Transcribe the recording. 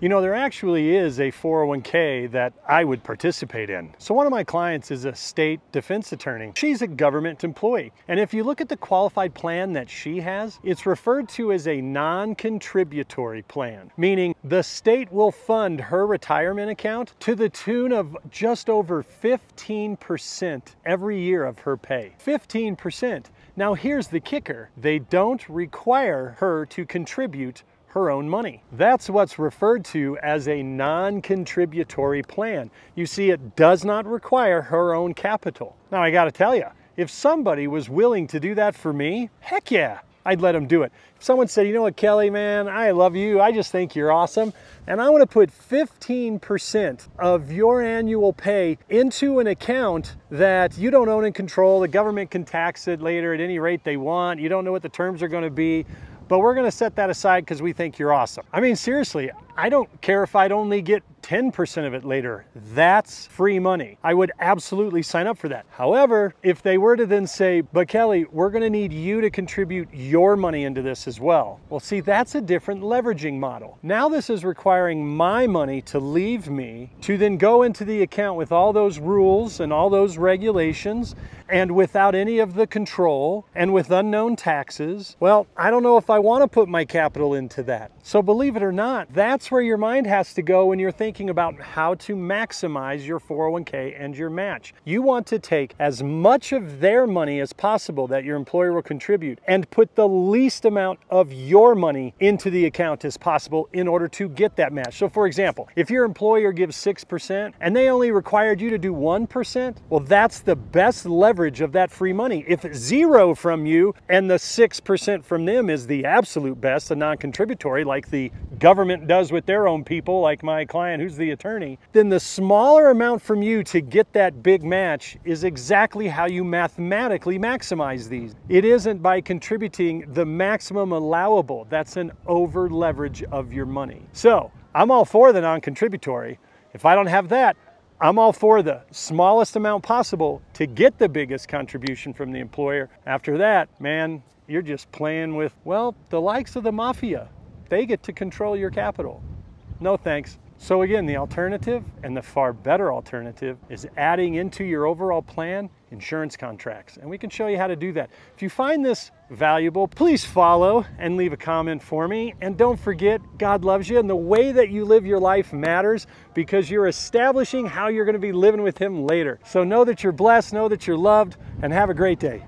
You know, there actually is a 401k that I would participate in. So one of my clients is a state defense attorney. She's a government employee. And if you look at the qualified plan that she has, it's referred to as a non-contributory plan, meaning the state will fund her retirement account to the tune of just over 15% every year of her pay. 15%. Now here's the kicker. They don't require her to contribute her own money. That's what's referred to as a non-contributory plan. You see, it does not require her own capital. Now, I gotta tell you, if somebody was willing to do that for me, heck yeah, I'd let them do it. If someone said, you know what, Kelly, man, I love you. I just think you're awesome. And I want to put 15% of your annual pay into an account that you don't own and control. The government can tax it later at any rate they want. You don't know what the terms are going to be but we're gonna set that aside because we think you're awesome. I mean, seriously, I don't care if I'd only get 10% of it later. That's free money. I would absolutely sign up for that. However, if they were to then say, but Kelly, we're gonna need you to contribute your money into this as well. Well, see, that's a different leveraging model. Now this is requiring my money to leave me to then go into the account with all those rules and all those regulations and without any of the control and with unknown taxes. Well, I don't know if I wanna put my capital into that. So believe it or not, that's where your mind has to go when you're thinking about how to maximize your 401k and your match. You want to take as much of their money as possible that your employer will contribute and put the least amount of your money into the account as possible in order to get that match. So for example, if your employer gives 6% and they only required you to do 1%, well, that's the best leverage of that free money. If zero from you and the 6% from them is the absolute best, the non-contributory, like the government does with their own people, like my client who's the attorney, then the smaller amount from you to get that big match is exactly how you mathematically maximize these. It isn't by contributing the maximum allowable. That's an over leverage of your money. So I'm all for the non-contributory. If I don't have that, I'm all for the smallest amount possible to get the biggest contribution from the employer. After that, man, you're just playing with, well, the likes of the mafia they get to control your capital. No thanks. So again, the alternative and the far better alternative is adding into your overall plan insurance contracts. And we can show you how to do that. If you find this valuable, please follow and leave a comment for me. And don't forget, God loves you and the way that you live your life matters because you're establishing how you're gonna be living with Him later. So know that you're blessed, know that you're loved, and have a great day.